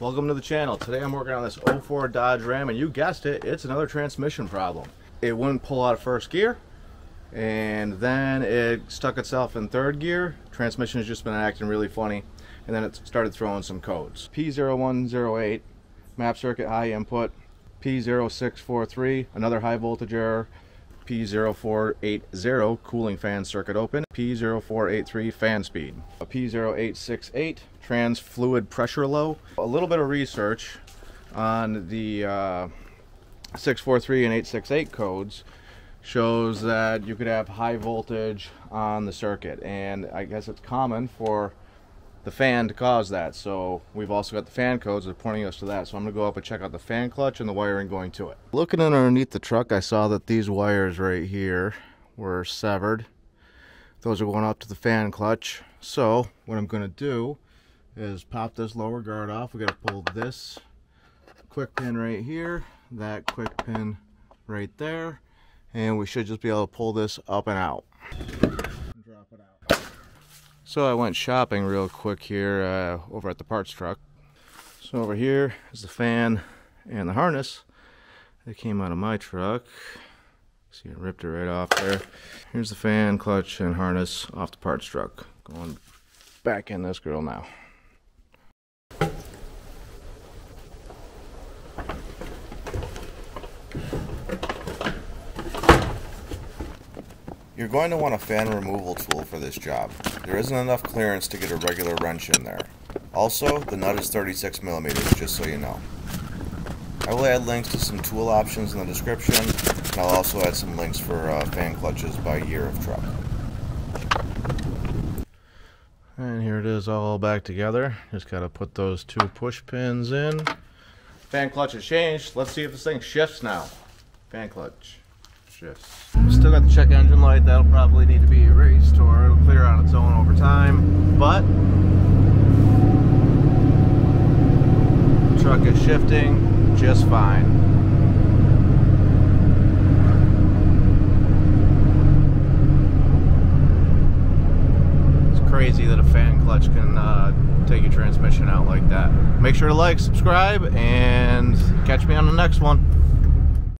Welcome to the channel. Today I'm working on this 04 Dodge Ram and you guessed it, it's another transmission problem. It wouldn't pull out of first gear and then it stuck itself in third gear. Transmission has just been acting really funny and then it started throwing some codes. P0108, map circuit high input, P0643, another high voltage error, P0480 cooling fan circuit open, P0483 fan speed, a P0868 trans fluid pressure low. A little bit of research on the uh, 643 and 868 codes shows that you could have high voltage on the circuit. And I guess it's common for the fan to cause that. So we've also got the fan codes that are pointing us to that. So I'm gonna go up and check out the fan clutch and the wiring going to it. Looking underneath the truck, I saw that these wires right here were severed. Those are going up to the fan clutch. So what I'm gonna do is pop this lower guard off. We gotta pull this quick pin right here, that quick pin right there, and we should just be able to pull this up and out. Drop it out. So I went shopping real quick here uh, over at the parts truck. So over here is the fan and the harness that came out of my truck. See, I ripped it right off there. Here's the fan, clutch, and harness off the parts truck. Going back in this girl now. You're going to want a fan removal tool for this job. There isn't enough clearance to get a regular wrench in there. Also, the nut is 36 millimeters, just so you know. I will add links to some tool options in the description, and I'll also add some links for uh, fan clutches by year of truck. And here it is all back together. Just got to put those two push pins in. Fan clutch has changed. Let's see if this thing shifts now. Fan clutch shifts. Still got the check engine light. That'll probably need to be erased or it'll clear on its own over time. But truck is shifting just fine. It's crazy that a fan clutch can uh, take your transmission out like that. Make sure to like, subscribe, and catch me on the next one.